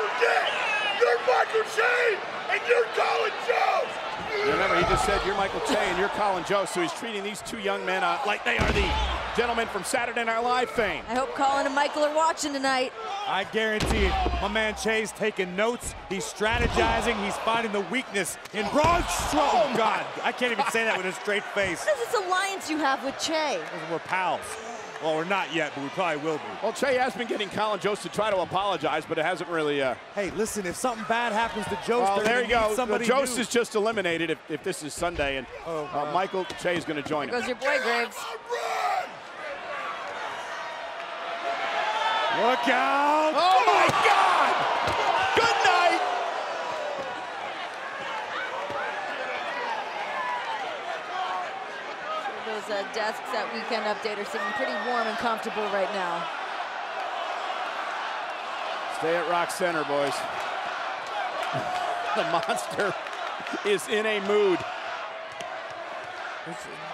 forget. You're Michael Che and you're Colin Jost. Remember, he just said you're Michael Che and you're Colin Jost, so he's treating these two young men uh, like they are the gentlemen from Saturday Night Live fame. I hope Colin and Michael are watching tonight. I guarantee it. My man Che's taking notes. He's strategizing. He's finding the weakness in Braun Strowman. Oh, God. I can't even say that with a straight face. What is this alliance you have with Che? We're pals. Well, we're not yet, but we probably will be. Well, Trey has been getting Colin Jost to try to apologize, but it hasn't really. Uh... Hey, listen, if something bad happens to Jost, well, there you go. Somebody Jost new. is just eliminated if, if this is Sunday, and oh, uh, Michael Che is going to join there him. goes your boy, Graves. Look out! Oh my God! Good night! Those uh, desks at Weekend Update are sitting pretty warm and comfortable right now. Stay at Rock Center, boys. the monster is in a mood.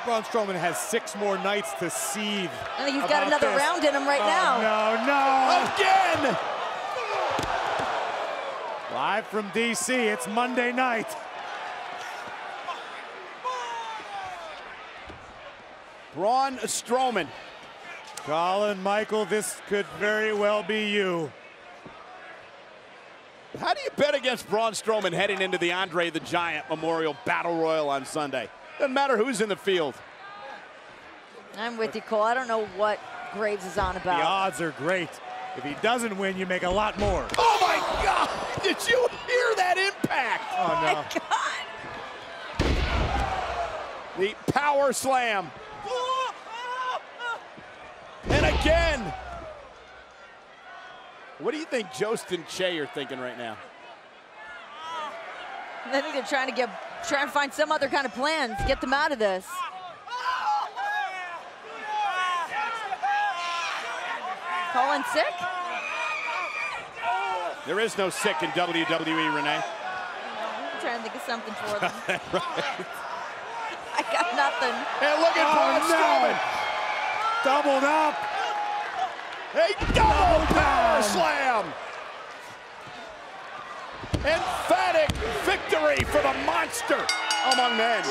Braun Strowman has six more nights to seethe. I think he's got another this. round in him right oh, now. No, no. Again! Live from DC, it's Monday night. Braun Strowman. Colin Michael, this could very well be you. How do you bet against Braun Strowman heading into the Andre the Giant Memorial Battle Royal on Sunday? Doesn't matter who's in the field. I'm with you, Cole. I don't know what Graves is on about. The odds are great. If he doesn't win, you make a lot more. Oh my God! Did you hear that impact? Oh no! My God! The power slam. And again. What do you think Jost and Che are thinking right now? I think they're trying to get, trying to find some other kind of plans, to get them out of this. Colin sick? There is no sick in WWE, Renee. I'm trying to think of something for them. right. I got nothing. And look at Oh, Braun no. Strowman. Doubled up. A double power slam. Emphatic victory for the monster among men.